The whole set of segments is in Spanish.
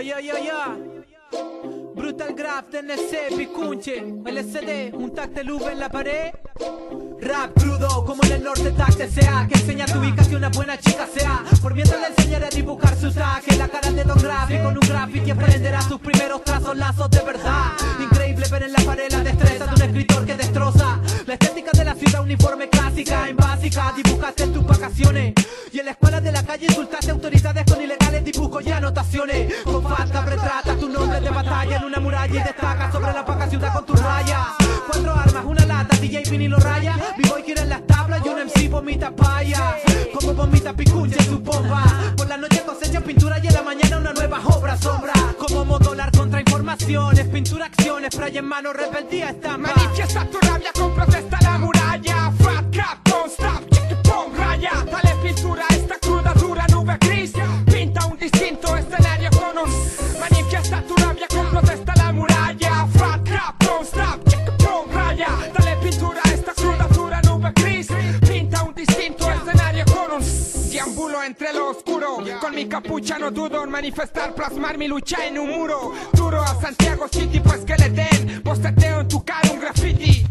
Yo, yo, yo, yo. Brutal Graph, DNC, Picunche, LCD, un tacte luz en la pared. Rap crudo, como en el norte tacte sea, que enseña tu hija que una buena chica sea. Por mientras le enseñaré a dibujar su saque, la cara de Don Graph con un graffiti aprenderá sus primeros trazos, lazos de verdad. Increíble ver en la pared la destreza de un escritor que destroza la estética de la ciudad uniforme clásica, en básica, dibujaste tus Y en la escuela de la calle insultaste autoridades con ilegales dibujos y anotaciones. Con falta retrata tu nombre de batalla en una muralla y destaca sobre la opaca ciudad con tus rayas. Cuatro armas, una lata, DJ vinilo raya. B-boy gira en las tablas y un MC vomita paya. Como vomita picunche en su bomba. Por la noche cosecha pintura y en la mañana una nueva obra sombra. Como modular contra informaciones, pintura, acciones, spray en mano, rebeldía estampa. Manifiesta tu rabia con protesta la muralla Fat cap, don't stop, Mi capucha no dudo en manifestar Plasmar mi lucha en un muro Duro a Santiago City pues que le den Bosteteo en tu cara un graffiti.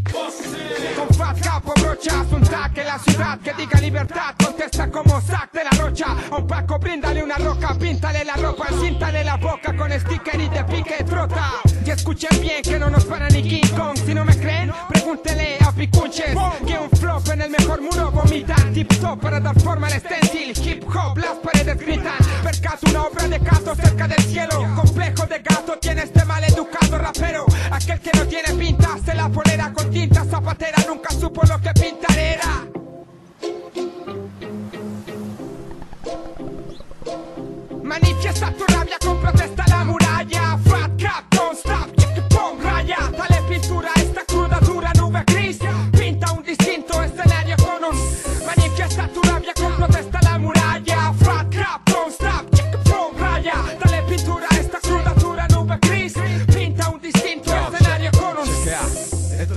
Con fat capo brocha un tag en la ciudad que diga libertad Contesta como sac de la rocha. A un Paco bríndale una roca Píntale la ropa, cíntale la boca Con sticker y de pique trota. Y escuchen bien que no nos para ni King Kong. Si no me creen, pregúntele Que un flop en el mejor muro vomita Tip top para dar forma al stencil. Hip hop, las paredes gritan Percato una obra de gato cerca del cielo. Complejo de gato tiene este mal educado rapero. Aquel que no tiene pinta se la polera con tinta zapatera Nunca supo lo que pintar era. Manifiesta tu rabia con protesta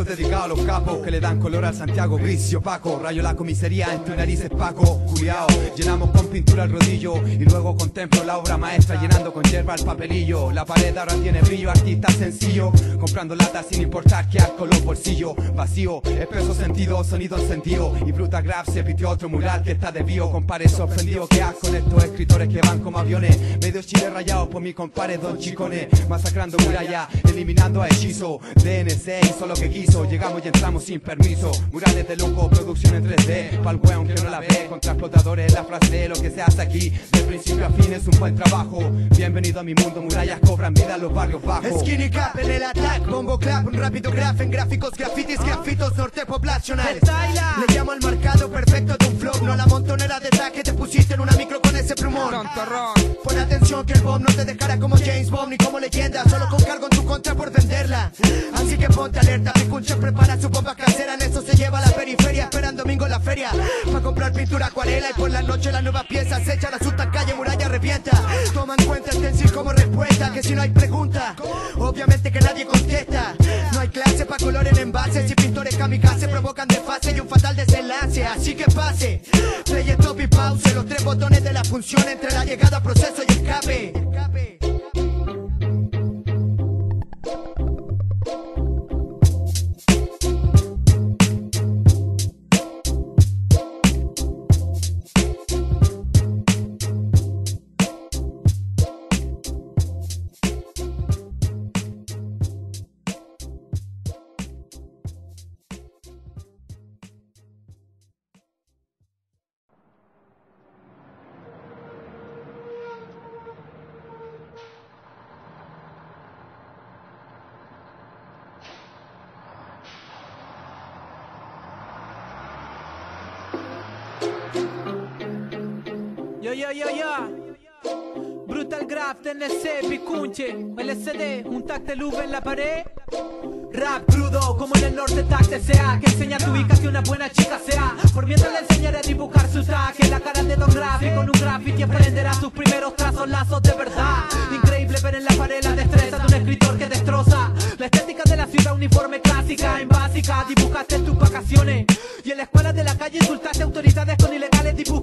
Dedicado a los capos que le dan color al Santiago gris y opaco. Rayo la comisaría en tu nariz es Paco, culiao. Llenamos con pintura el rodillo y luego contemplo la obra maestra llenando con hierba el papelillo. La pared ahora tiene brillo, artista sencillo. Comprando latas sin importar que asco los bolsillos. Vacío, espeso sentido, sonido encendido. Y Bruta Graph se pitió otro mural que está desvío. Compare sorprendido que asco con estos escritores que van como aviones. Medio chile rayados por mi compadre Don Chicone. Masacrando muralla, eliminando a hechizo. DNC hizo lo que quiso. Llegamos y entramos sin permiso. Murales de lujo, producción en 3D. Pa'l weón que no la ve. Contra explotadores, la frase, lo que se hace aquí. De principio a fin es un buen trabajo. Bienvenido a mi mundo, murallas cobran vida los barrios bajos. Skinny cap en el attack, bombo clap, un rápido graph en gráficos, grafitis, grafitos, norte poblacional. Le llamo al marcado perfecto de un flow, no la montonera de tag que te pusiste en una micro con ese plumón. Pon atención que el bomb no te dejará como James Bond ni como leyenda, solo con cargo en tu contra por venderla. Así que ponte alerta, mi prepara su bomba casera, en eso se lleva a la periferia, esperan domingo la feria. Pa' comprar pintura acuarela y por la noche las nuevas piezas se echan a calle, muralla revienta. Toma en cuenta el stencil como respuesta, que si no hay pregunta, obviamente que nadie contesta. No hay clase pa' color en envases y pintores kamikaze provocan desfase y un fatal desenlace. Así que pase, play stop y pause, los tres botones de la función entre la llegada, proceso y escape. Yo, yo, yo, yo. Brutal Graph, DNC, Picunche, LCD, un tacte luz en la pared. Rap crudo, como en el norte tacte sea, que enseña tu hija que una buena chica sea. Por mientras le enseñaré a dibujar su saque, la cara de Don Graph y con un graffiti aprenderá sus primeros trazos, lazos de verdad. Increíble ver en la pared la destreza de un escritor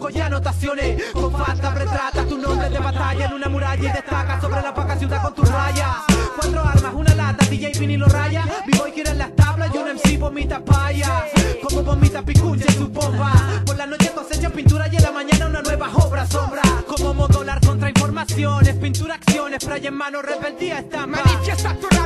y anotaciones. Con falta retratas tu nombre de batalla en una muralla y destaca sobre la opaca ciudad con tus rayas. Cuatro armas, una lata, DJ vinilo raya. B-boy quiere en las tablas y un MC vomita paya. Como vomita picunche en su bomba. Por la noche cosecha pintura y en la mañana una nueva obra sombra. Como modular contra informaciones, pintura acciones, spray en mano, rebeldía estampa. Manifiesta tu